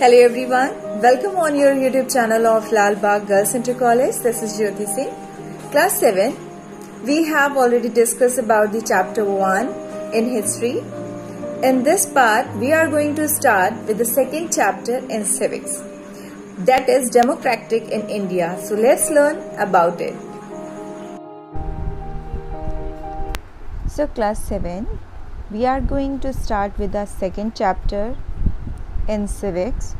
Hello everyone, welcome on your YouTube channel of Lal Bagh Girls Inter College. This is Jyoti Singh. Class 7, we have already discussed about the chapter 1 in history. In this part, we are going to start with the second chapter in civics. That is democratic in India. So let's learn about it. So class 7, we are going to start with the second chapter in civics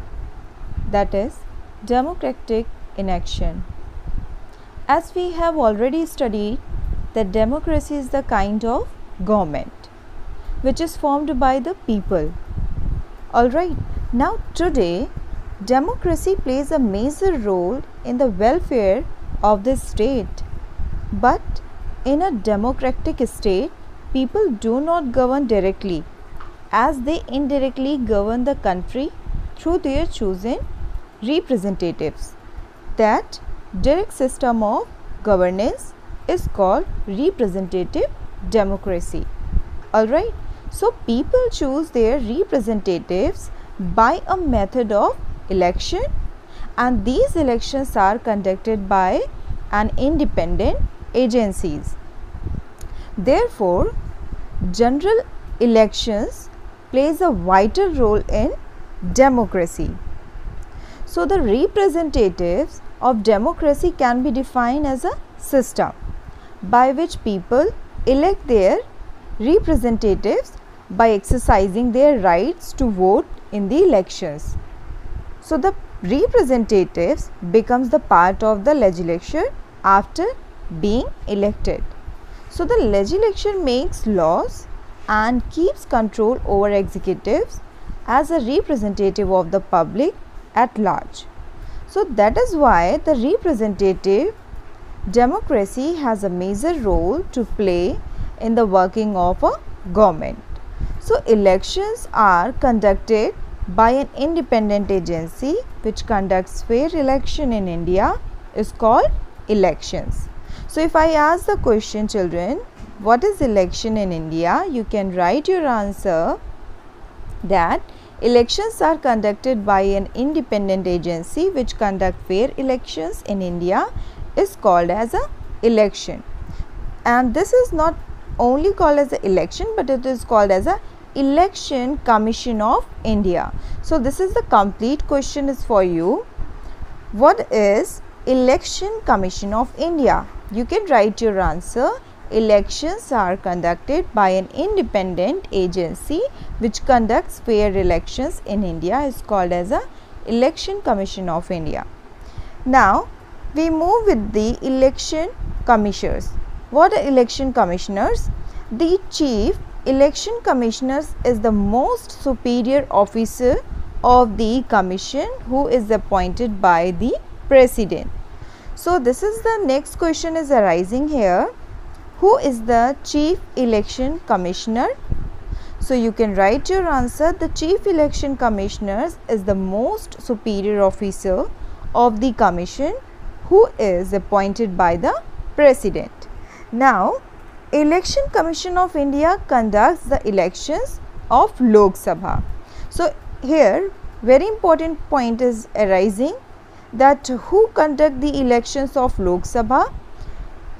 that is democratic in action. As we have already studied that democracy is the kind of government which is formed by the people. All right. Now today democracy plays a major role in the welfare of the state. But in a democratic state people do not govern directly as they indirectly govern the country through their chosen representatives. That direct system of governance is called representative democracy. Alright, so people choose their representatives by a method of election and these elections are conducted by an independent agencies. Therefore, general elections plays a vital role in democracy. So, the representatives of democracy can be defined as a system by which people elect their representatives by exercising their rights to vote in the elections. So, the representatives becomes the part of the legislature after being elected. So, the legislature makes laws and keeps control over executives as a representative of the public at large. So, that is why the representative democracy has a major role to play in the working of a government. So, elections are conducted by an independent agency which conducts fair election in India is called elections. So, if I ask the question children what is election in India? You can write your answer that elections are conducted by an independent agency which conduct fair elections in India is called as a election and this is not only called as a election but it is called as a election commission of India. So this is the complete question is for you. What is election commission of India? You can write your answer elections are conducted by an independent agency which conducts fair elections in India is called as a election commission of India. Now we move with the election commissioners. What are election commissioners? The chief election commissioners is the most superior officer of the commission who is appointed by the president. So this is the next question is arising here who is the Chief Election Commissioner? So you can write your answer. The Chief Election Commissioner is the most superior officer of the commission who is appointed by the President. Now, Election Commission of India conducts the elections of Lok Sabha. So here very important point is arising that who conduct the elections of Lok Sabha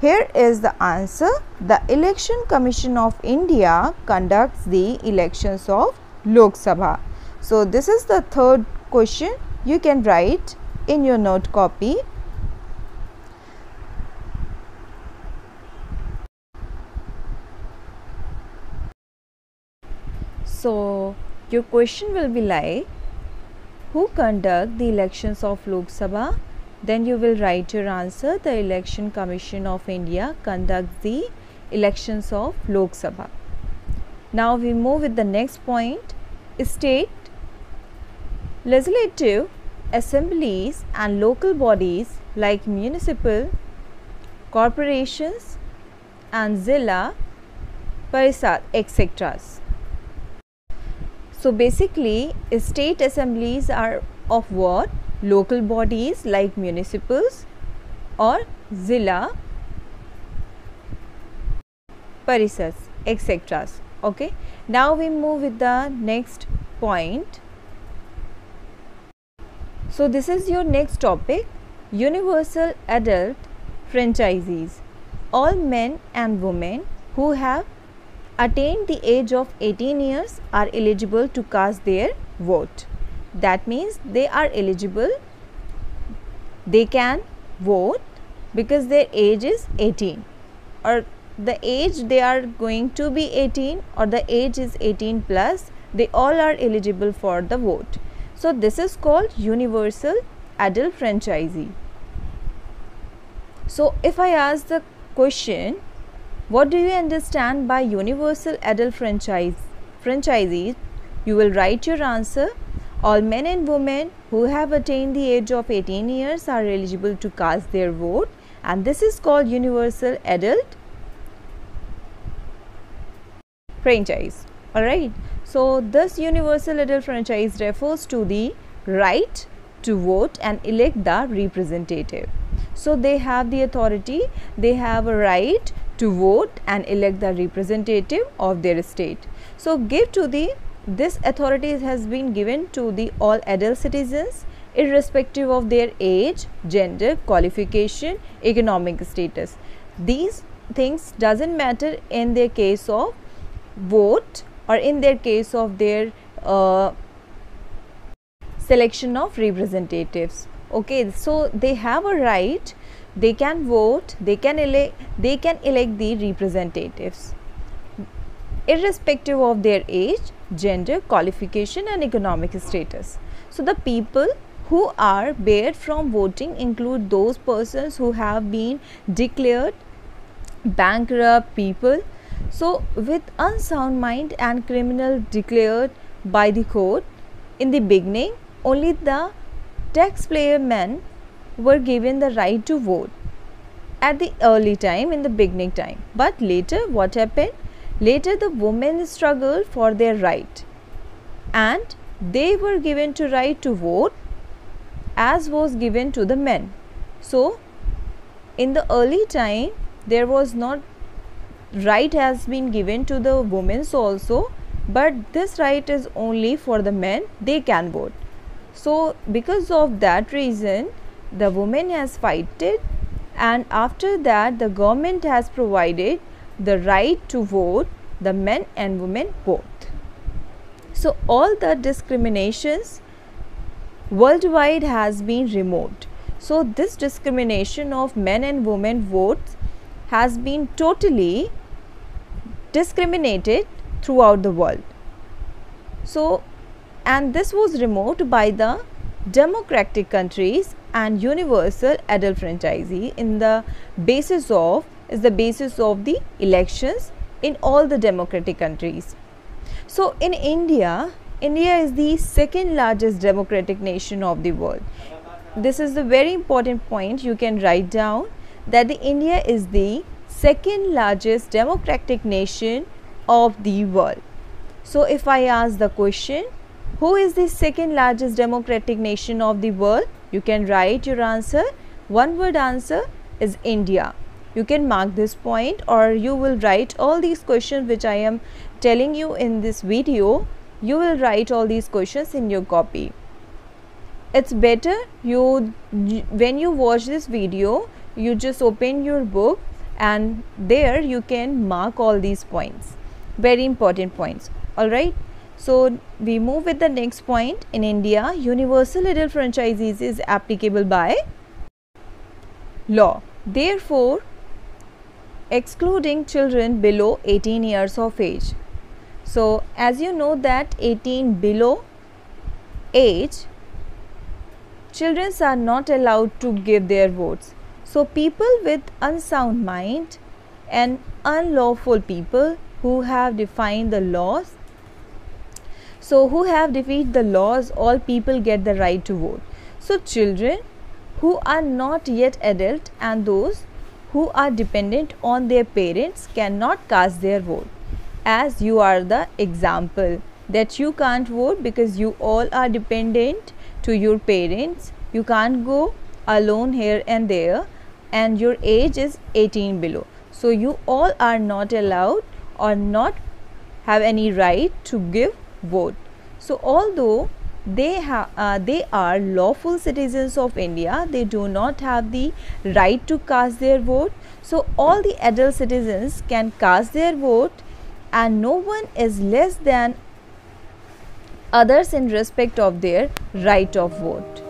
here is the answer. The Election Commission of India conducts the elections of Lok Sabha. So, this is the third question you can write in your note copy. So, your question will be like who conduct the elections of Lok Sabha then you will write your answer. The Election Commission of India conducts the elections of Lok Sabha. Now we move with the next point. State legislative assemblies and local bodies like municipal corporations and zilla parishad etc so basically state assemblies are of what local bodies like municipals or zilla parishads etc okay now we move with the next point So, this is your next topic Universal Adult Franchisees. All men and women who have attained the age of 18 years are eligible to cast their vote. That means they are eligible, they can vote because their age is 18 or the age they are going to be 18 or the age is 18 plus they all are eligible for the vote. So this is called universal adult franchisee. So if i ask the question what do you understand by universal adult franchise franchisee you will write your answer all men and women who have attained the age of 18 years are eligible to cast their vote and this is called universal adult franchise. Alright so this universal adult franchise refers to the right to vote and elect the representative. So they have the authority they have a right to vote and elect the representative of their state. So give to the this authority has been given to the all adult citizens irrespective of their age gender qualification economic status. These things doesn't matter in their case of vote or in their case of their uh, selection of representatives. Okay so they have a right. They can vote. They can elect they can elect the representatives. Irrespective of their age gender qualification and economic status so the people who are barred from voting include those persons who have been declared bankrupt people so, with unsound mind and criminal declared by the court, in the beginning, only the taxpayer men were given the right to vote at the early time in the beginning time. But later, what happened? Later, the women struggled for their right and they were given to right to vote as was given to the men. So, in the early time, there was not right has been given to the women also but this right is only for the men they can vote so because of that reason the women has fighted and after that the government has provided the right to vote the men and women both so all the discriminations worldwide has been removed so this discrimination of men and women votes has been totally discriminated throughout the world. So, and this was removed by the democratic countries and universal adult franchisee in the basis of is the basis of the elections in all the democratic countries. So, in India, India is the second largest democratic nation of the world. This is a very important point you can write down that the India is the second largest democratic nation of the world. So, if I ask the question, who is the second largest democratic nation of the world? You can write your answer. One word answer is India. You can mark this point or you will write all these questions which I am telling you in this video. You will write all these questions in your copy. It's better you when you watch this video, you just open your book and there you can mark all these points. Very important points. All right? So we move with the next point. In india universal adult franchises is applicable by law. Therefore excluding children below 18 years of age so as you know that 18 below age children are not allowed to give their votes so, people with unsound mind and unlawful people who have defined the laws. So, who have defeated the laws, all people get the right to vote. So, children who are not yet adult and those who are dependent on their parents cannot cast their vote as you are the example that you can't vote because you all are dependent to your parents you can't go alone here and there and your age is 18 below. So, you all are not allowed or not have any right to give vote. So, although they have uh, they are lawful citizens of india. They do not have the right to cast their vote. So all the adult citizens can cast their vote and no one is less than others in respect of their right of vote